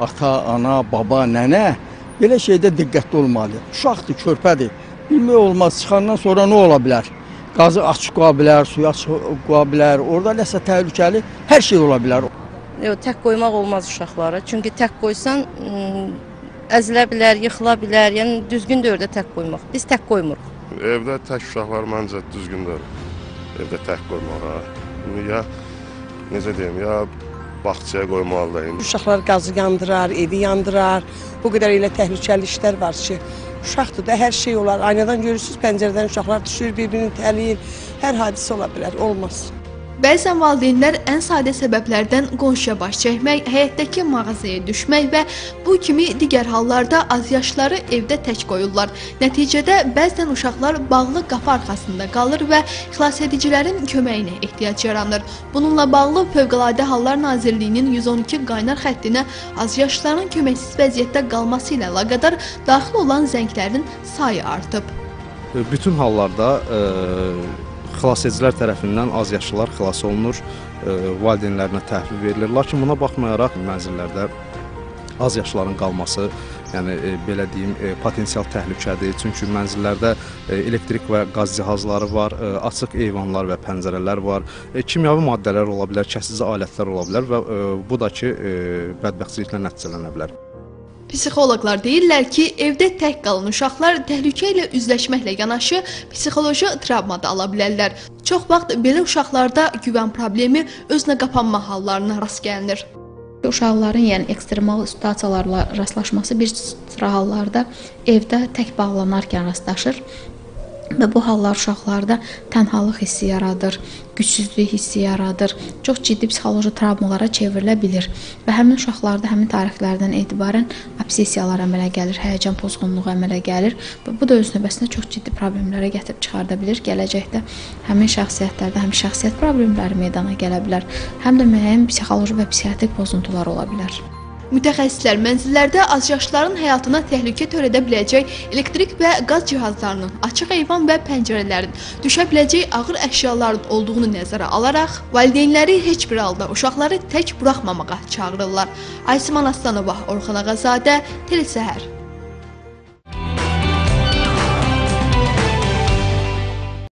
ata, ana, baba, nənə belə şeydə diqqətli olmalıdır. Uşaqdır, körpədir. Bilmək olmaz, çıxandan sonra nə ola bilər? Qazı açıq qoya bilər, suyu açıq qoya bilər. Orada nəsə təhlükəli hər şey ola bilər. Yox, tək qoymaq olmaz uşaqları. Çünki tək qoysan əzilə bilər, yıxıla bilər. Yəni düzgün deyil də tək qoymaq. Biz tək qoymuruq. Evdə tək uşaqlar məncə düzgündür. Evdə tək qoymağa. Ya necə deyim, ya bağçaya qoymalıdır. Uşaqlar qazı yandırar, evi yandırar. Bu qədər elə təhlükəli işlər var ki, uşaqdır da hər şey olar. Aynadan görürsüz pəncərədən uşaqlar düşür, bir-birini itələyir. Hər hadisə ola bilər, olmaz. Bəzən valideynlər ən sadə səbəblərdən qonşuya baş çəkmək, həyətdəki mağazaya düşmək və bu kimi digər hallarda azyaşları evdə tək qoyurlar. Nəticədə bəzən uşaqlar bağlı qapı arxasında qalır və xilasedicilərin köməyinə ehtiyac yaranır. Bununla bağlı Fövqəladə Hallar Nazirliyinin 112 qaynar xəttinə azyaşlıların köməksiz vəziyyətdə qalması ilə əlaqədar daxil olan zənglərin sayı artıb. Bütün hallarda e, xilasedicilər tərəfindən azyaşlılar xilas olunur, e, valideynlərinə təhvil verilir. Lakin buna baxmayaraq mənzillərdə azyaşlıların qalması, yəni e, belə deyim, e, potensial təhlükədir. Çünki mənzillərdə e, elektrik və qaz cihazları var, e, açıq eyvanlar və pəncərələr var, e, kimyəvi maddələr ola bilər, kəsici alətlər ola bilər və e, bu da ki, e, bədbəxtçiliklə nəticələnə bilər. Psixoloqlar deyirlər ki, evdə tək qalan uşaqlar təhlükə ilə üzləşməklə yanaşı psixoloji travma da ala bilərlər. Çox vaxt belə uşaqlarda güvən problemi, özünə qapanma hallarına rast gəlinir. Uşaqların yəni ekstremal situasiyalarla rastlaşması bir sıra hallarda evdə tək bağlanarkən rastlaşır və bu hallar uşaqlarda tənhalıq hissi yaradır, gücsüzlük hissi yaradır, çox ciddi psixoloji travmalara çevrilə bilər və həmin uşaqlarda həmin tarixlərdən etibarən obsessiyalar əmələ gəlir, həyəcan pozğunluğu əmələ gəlir və bu da öz növbəsində çox ciddi problemlərə gətirib çıxarda bilər. Gələcəkdə həmin şəxsiyyətlərdə həm şəxsiyyət problemləri meydana gələ bilər, həm də müəyyən psixoloji və psixiatrik pozuntular ola bilər. Mütəxəssislər mənzillərdə azyaşlıların həyatına təhlükə törədə biləcək elektrik və qaz cihazlarının, açıq eyvan və pəncərələrin, düşə biləcək ağır əşyaların olduğunu nəzərə alaraq, valideynləri heç bir halda uşaqları tək buraxmamağa çağırırlar. Aysiman Aslanova, Orxan Ağazadə, Telesəhər.